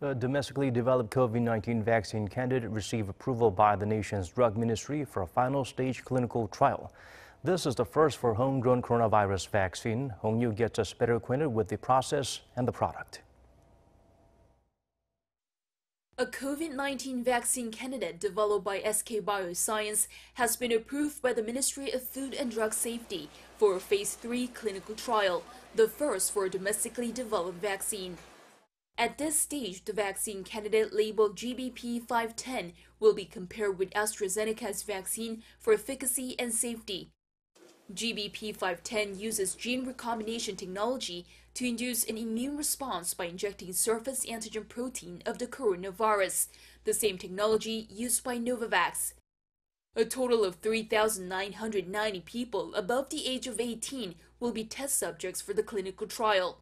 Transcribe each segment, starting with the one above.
A domestically developed COVID-19 vaccine candidate received approval by the nation's drug ministry for a final stage clinical trial. This is the first for homegrown coronavirus vaccine. Hong Yoo gets us better acquainted with the process and the product. A COVID-19 vaccine candidate developed by SK Bioscience has been approved by the Ministry of Food and Drug Safety for a phase 3 clinical trial, the first for a domestically developed vaccine. At this stage, the vaccine candidate labeled GBP510 will be compared with AstraZeneca's vaccine for efficacy and safety. GBP510 uses gene recombination technology to induce an immune response by injecting surface antigen protein of the coronavirus, the same technology used by Novavax. A total of 3,990 people above the age of 18 will be test subjects for the clinical trial.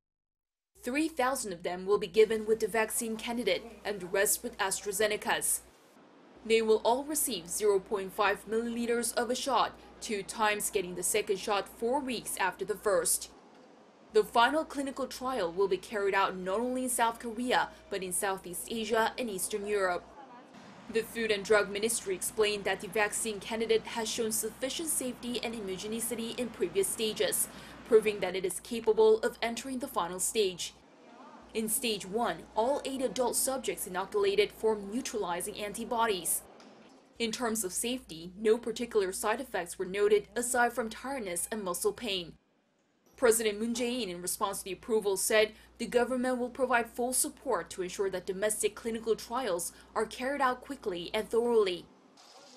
3,000 of them will be given with the vaccine candidate and the rest with AstraZeneca's. They will all receive 0.5 milliliters of a shot, two times getting the second shot four weeks after the first. The final clinical trial will be carried out not only in South Korea, but in Southeast Asia and Eastern Europe. The Food and Drug Ministry explained that the vaccine candidate has shown sufficient safety and immunogenicity in previous stages, proving that it is capable of entering the final stage. In stage 1, all eight adult subjects inoculated formed neutralizing antibodies. In terms of safety, no particular side effects were noted aside from tiredness and muscle pain. President Moon Jae-in, in response to the approval, said the government will provide full support to ensure that domestic clinical trials are carried out quickly and thoroughly.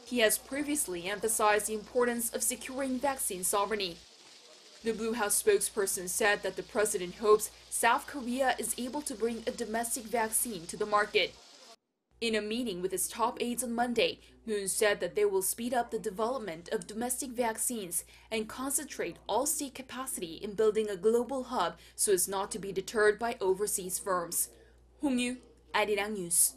He has previously emphasized the importance of securing vaccine sovereignty. The Blue House spokesperson said that the president hopes South Korea is able to bring a domestic vaccine to the market. In a meeting with his top aides on Monday, Moon said that they will speed up the development of domestic vaccines and concentrate all state capacity in building a global hub so as not to be deterred by overseas firms. Hong Yoo, Arirang News.